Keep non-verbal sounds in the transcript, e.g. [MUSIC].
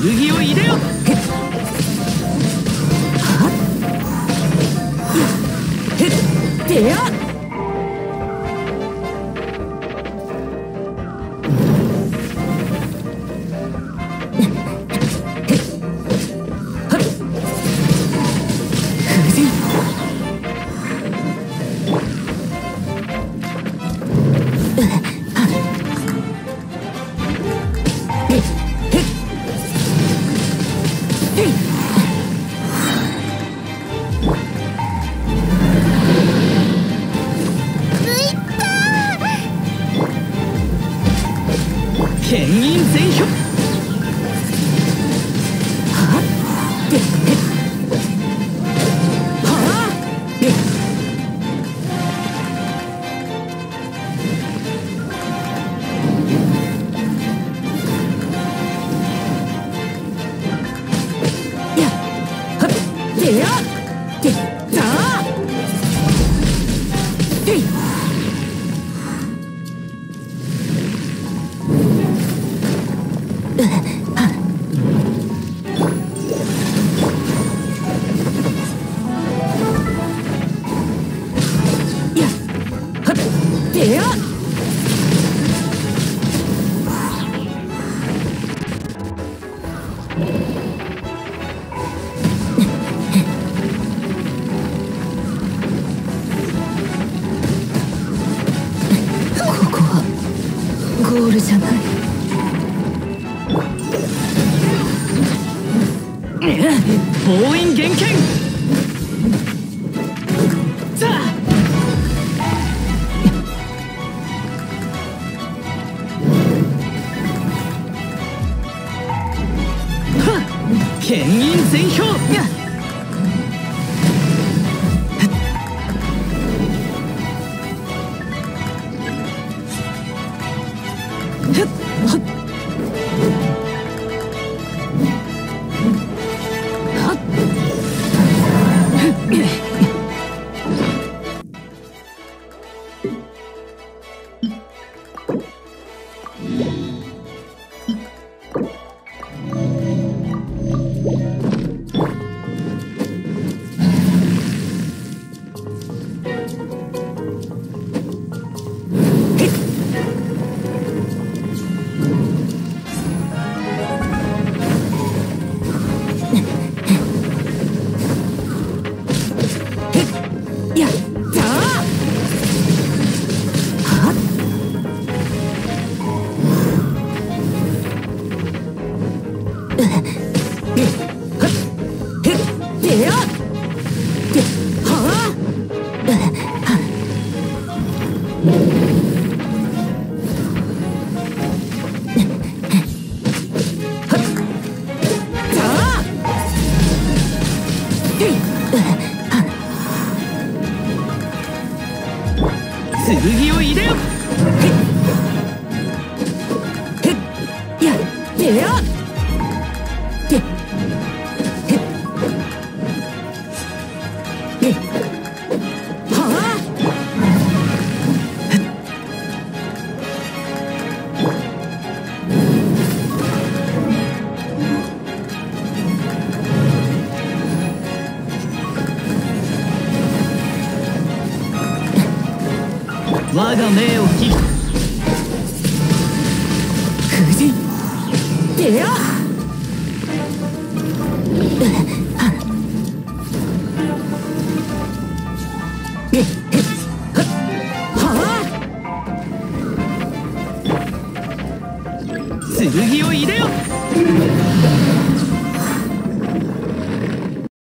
剣を入れよてやてだてい ゴールじゃない。暴飲厳剣さあ。はっ。牽引全票我 [LAUGHS] 剣を入れよ。やてや我が命を聞きくじてやは [LAUGHS] 剣を入れよ